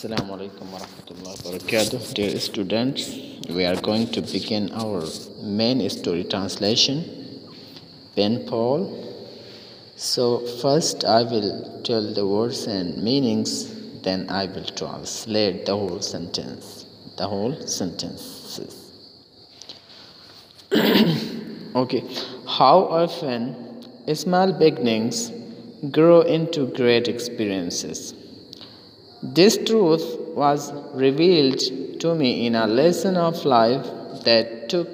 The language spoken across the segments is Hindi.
Assalamu alaikum wabarakatuh. Dear students, we are going to begin our main story translation, Ben Paul. So, first I will tell the words and meanings, then I will translate the whole sentence. The whole sentences. okay. How often small beginnings grow into great experiences. This truth was revealed to me in a lesson of life that took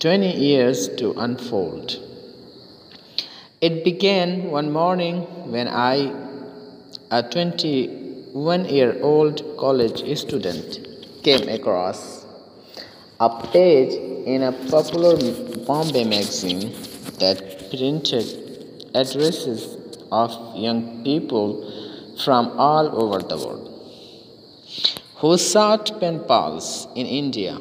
20 years to unfold. It began one morning when I, a 21 year old college student, came across a page in a popular Bombay magazine that printed addresses of young people from all over the world who sought pen pals in India.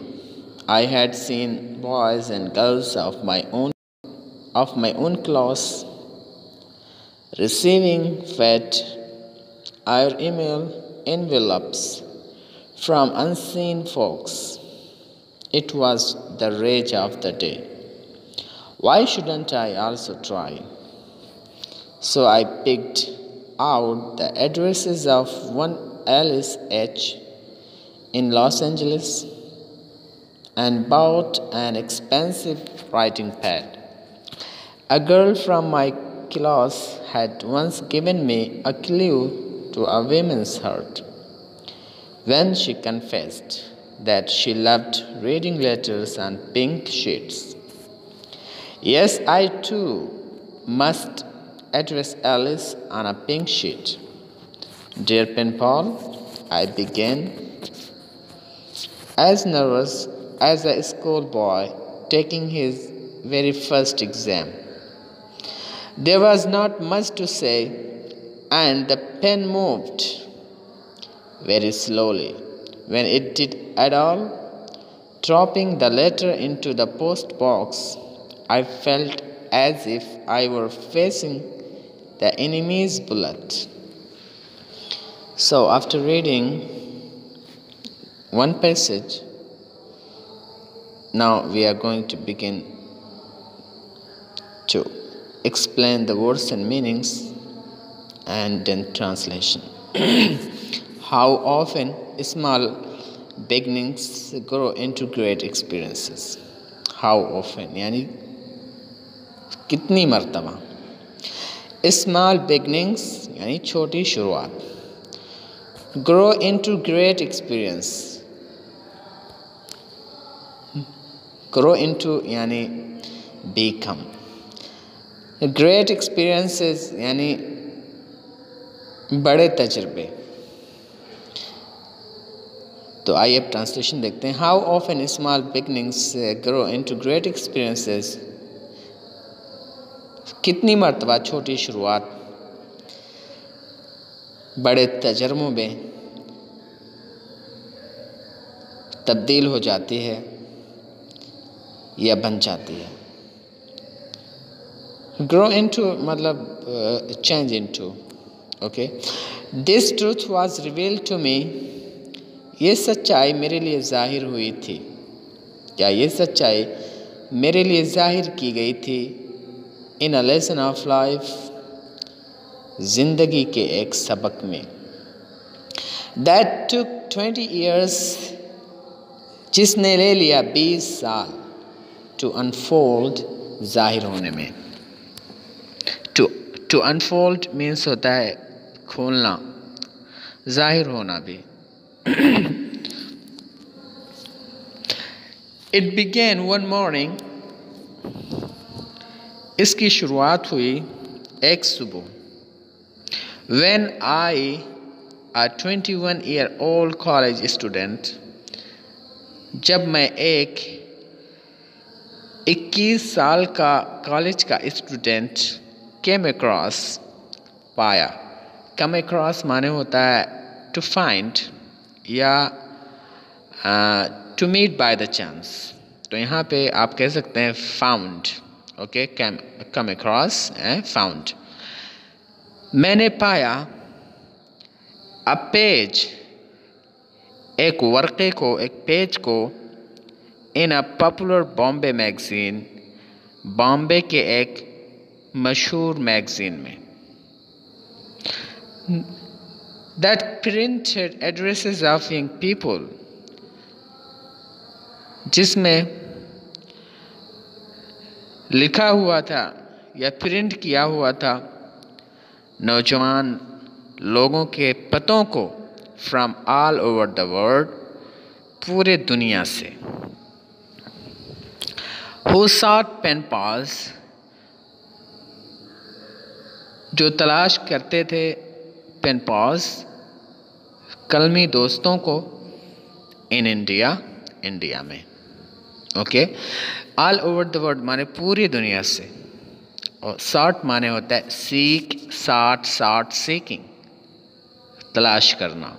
I had seen boys and girls of my own of my own class receiving fat or email envelopes from unseen folks. It was the rage of the day. Why shouldn't I also try? So I picked out the addresses of one Alice H. in Los Angeles and bought an expensive writing pad. A girl from my class had once given me a clue to a woman's heart when she confessed that she loved reading letters and pink sheets. Yes, I too must address Alice on a pink sheet. Dear Pen Pal, I began as nervous as a schoolboy taking his very first exam. There was not much to say, and the pen moved very slowly. When it did at all, dropping the letter into the post box, I felt as if I were facing the enemy's bullet. So, after reading one passage, now we are going to begin to explain the words and meanings and then translation. How often small beginnings grow into great experiences. How often यानी कितनी मरतबा स्मॉल बिगनिंग्स यानी छोटी शुरुआत grow into great experience grow into यानी बीकम ग्रेट एक्सपीरियंसेस यानी बड़े तजर्बे तो आइए अब ट्रांसलेशन देखते हैं. How of an small beginnings grow into great experiences कितनी मरतबा, छोटी शुरुआत। बड़े तजर्मों में तब्दील हो जाती है, या बन जाती है। ग्रो इनटू मतलब change into okay this truth was reveal to me ये सच्चाई मेरे लिए ज़ाहिर हुई थी। क्या ये सच्चाई मेरे लिए ज़ाहिर की गई थी। In a lesson of life ज़िंदगी के एक सबक में। दैट टुक ट्वेंटी ईयर्स जिसने ले लिया बीस साल टू अनफोल्ड ज़ाहिर होने में। टू टू अनफोल्ड मीन्स होता है खोलना, ज़ाहिर होना भी। इट बिगेन वन मॉर्निंग इसकी शुरुआत हुई एक सुबह। When I a twenty one year old college student जब मैं एक 21 साल का कॉलेज का स्टूडेंट केम अक्रॉस पाया। कम अक्रॉस माने होता है टू फाइंड या to meet by the chance तो यहाँ पे आप कह सकते हैं found okay came, come across eh, found. मैंने पाया a page एक वर्क़े को एक पेज को in a popular Bombay magazine Bombay के एक मशहूर मैगज़ीन में। That printed addresses of young people जिसमें लिखा हुआ था या प्रिंट किया हुआ था। नौजवान लोगों के पतों को from all over the world पूरे दुनिया से। हो साट पेन पास जो तलाश करते थे पेन पास कलमी दोस्तों को इन इंडिया इंडिया में। Okay all over the world माने पूरी दुनिया से, और साठ माने होता है सीक साठ साठ सीकिंग तलाश करना।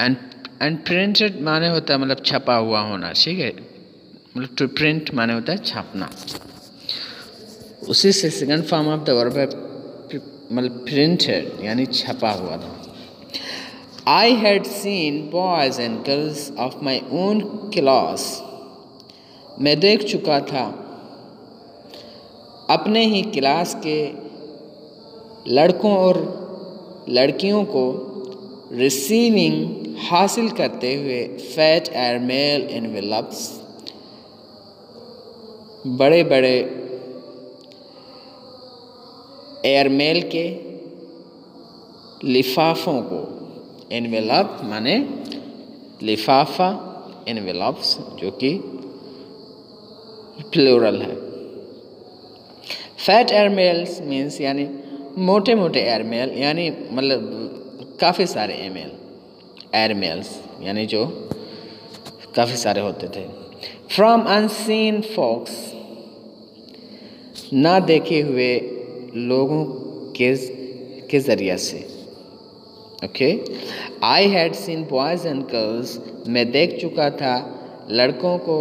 एंड एंड प्रिंटेड माने होता है मतलब छपा हुआ होना, ठीक है? मतलब टू प्रिंट माने होता है छापना। उसी से second form of the verb है मतलब प्रिंटेड यानी छपा हुआ था। I had seen boys and girls of my own class मैं देख चुका था। अपने ही क्लास के लड़कों और लड़कियों को रिसीविंग हासिल करते हुए फैट एयरमेल इनवेलप्स बड़े बड़े एयरमेल के लिफाफों को इनवेलप माने लिफाफा इनवेलप्स जो कि प्लूरल है। फैट एयरमेल्स मीन्स यानी मोटे मोटे एयरमेल यानी मतलब काफ़ी सारे एमेल एयरमेल्स यानी जो काफ़ी सारे होते थे। फ्रॉम अनसीन फॉक्स ना देखे हुए लोगों के के ज़रिए से। Okay I had seen boys and girls मैं देख चुका था लड़कों को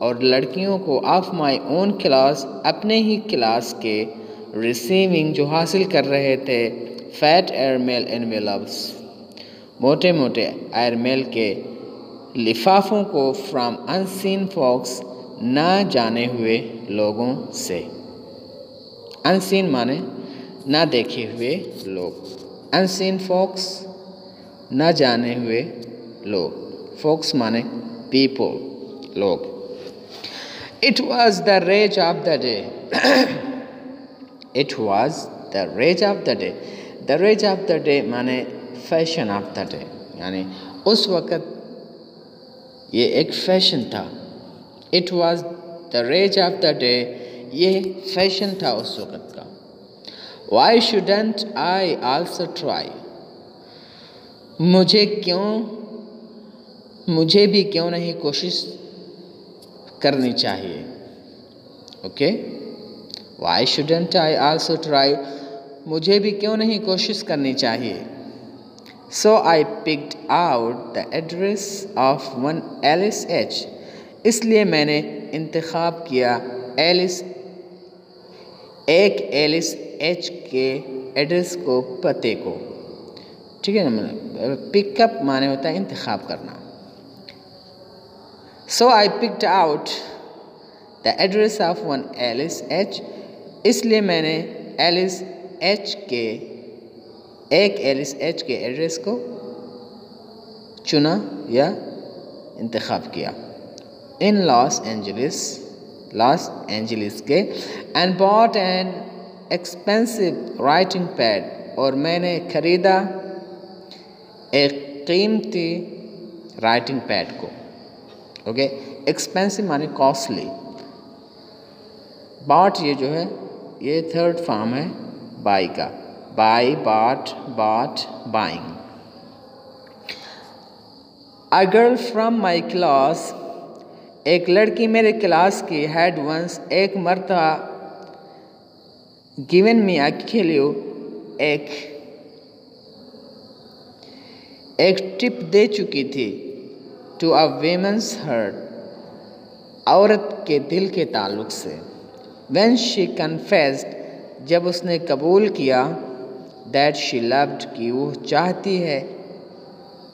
और लड़कियों को ऑफ़ माई ओन क्लास अपने ही क्लास के रिसीविंग जो हासिल कर रहे थे फैट एयरमेल एनवेलप्स मोटे मोटे एयरमेल के लिफाफों को फ्रॉम अनसीन फॉक्स ना जाने हुए लोगों से। अनसीन माने ना देखे हुए लोग। अनसीन फॉक्स ना जाने हुए लोग। फोक्स माने पीपल लोग। It was the rage of the day it was the rage of the day the rage of the day माने फ़ैशन ऑफ़ द डे यानी उस वक़्त ये एक फ़ैशन था। It was the rage of the day ये फ़ैशन था उस वक़्त का। Why shouldn't I also try मुझे क्यों, मुझे भी क्यों नहीं कोशिश करनी चाहिए? Okay why shouldn't I also try मुझे भी क्यों नहीं कोशिश करनी चाहिए? So I picked out the address of one Alice H इसलिए मैंने इंतखब किया एलिस एक एलिस एच के एड्रेस को, पते को। ठीक है ना मतलब पिकअप माने होता है इंतखब करना। So I picked out the address of one Alice H इसलिए मैंने एलिस एच के, एक एलिस एच के एड्रेस को चुना या इंतखब किया। In Los Angeles Los Angeles के and bought an expensive writing pad और मैंने ख़रीदा एक कीमती राइटिंग पैड को ओके एक्सपेंसिव माने कॉस्टली बाट ये जो है, ये थर्ड फॉर्म है बाई का। Buy bought bought buying a girl from my class एक लड़की मेरे क्लास की हैड वंस एक मरता गिवन मी अकेलियो एक एक टिप दे चुकी थी टू अ वेमेंस हर्ट औरत के दिल के ताल्लुक से। वेन शी कन्फेस्ड जब उसने कबूल किया दैट शी लव्ड कि वो चाहती है।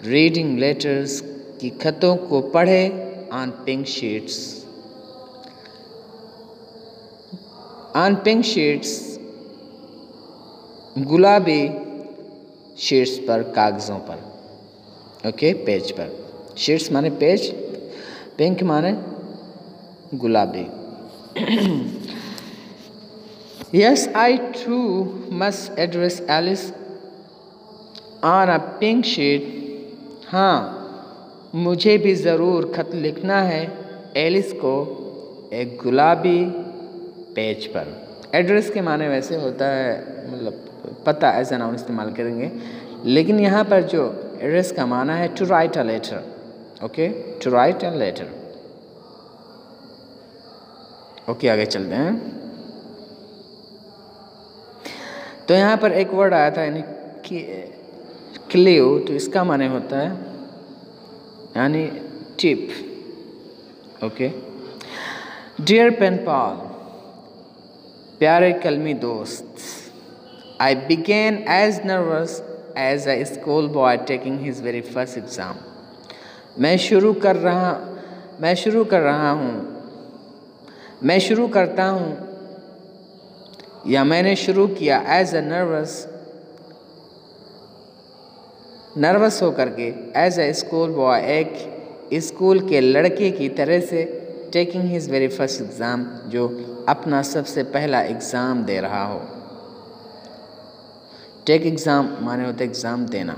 रीडिंग लेटर्स की खतों को पढ़े on pink sheets on pink sheets गुलाबी शीट्स पर कागज़ों पर। ओके, पेज पर। शीट्स माने पेज, पिंक माने गुलाबी। Yes, i too must address alice on a pink sheet. हाँ मुझे भी ज़रूर ख़त लिखना है एलिस को एक गुलाबी पेज पर। एड्रेस के माने वैसे होता है मतलब पता ऐसा नाउन इस्तेमाल करेंगे। लेकिन यहाँ पर जो एड्रेस का माना है to write a letter okay to write a letter okay आगे चलते हैं। तो यहाँ पर एक वर्ड आया था, यानी कि क्लियो तो इसका माने होता है, यानी tip okay dear pen pal प्यारे कलमी दोस्त I began as nervous as a school boy taking his very first exam मैं शुरू कर रहा, मैं शुरू कर रहा हूँ। मैं शुरू करता हूँ, या मैंने शुरू किया एज अ नर्वस नर्वस होकर के एज अ स्कूल बॉय एक स्कूल के लड़के की तरह से taking his very first exam जो अपना सबसे पहला एग्ज़ाम दे रहा हो। टेक एग्ज़ाम माने होते एग्ज़ाम देना।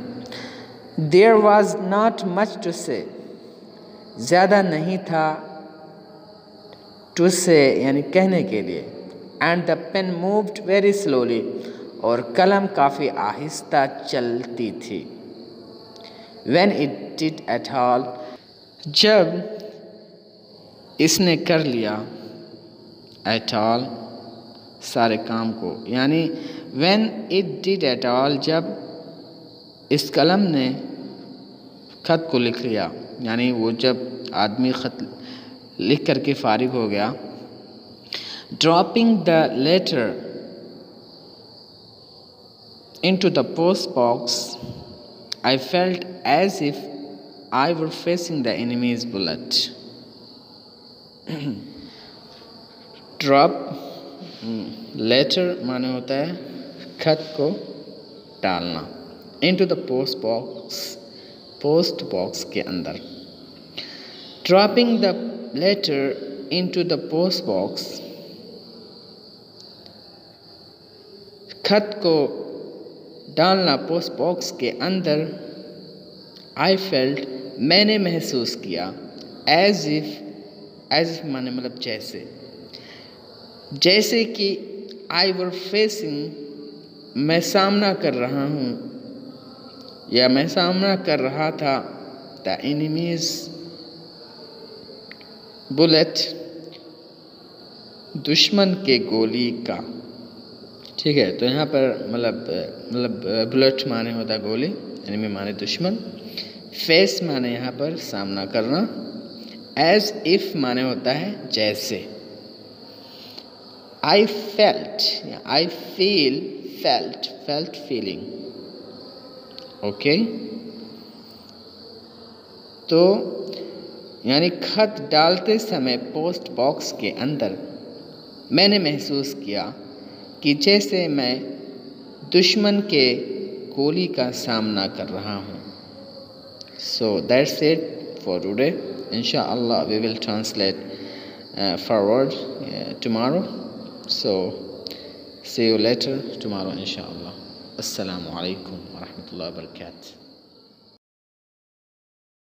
There was not much to से ज़्यादा नहीं था टू से यानी कहने के लिए। And the pen moved very slowly और कलम काफ़ी आहिस्ता चलती थी। When it did at all जब इसने कर लिया एट ऑल सारे काम को, यानी when it did at all जब इस कलम ने ख़त को लिख लिया, यानी वो जब आदमी ख़त लिख करके फारिग हो गया dropping the letter into the post box I felt as if I were facing the enemy's bullet drop letter माने होता है खत को डालना। Into the post box post box के अंदर। Dropping the letter into the post box खत को डालना पोस्ट बॉक्स के अंदर आई फेल्ट मैंने महसूस किया एज इफ़ एज इफ़ माने मतलब जैसे। जैसे कि आई वर फेसिंग मैं सामना कर रहा हूँ, या मैं सामना कर रहा था, द एनिमीज़। बुलेट, दुश्मन के गोली का। ठीक है तो यहाँ पर मतलब मतलब बुलेट माने होता गोली, एनिमी माने दुश्मन। फेस माने यहाँ पर सामना करना, एज इफ़ माने होता है जैसे। I felt I feel felt felt feeling okay तो यानी खत डालते समय पोस्ट बॉक्स के अंदर मैंने महसूस किया कि जैसे मैं दुश्मन के गोली का सामना कर रहा हूँ। So that's it for today Insha we will translate forward tomorrow so See you later tomorrow, inshallah. Assalamu alaikum wa rahmatullahi wa barakatuh.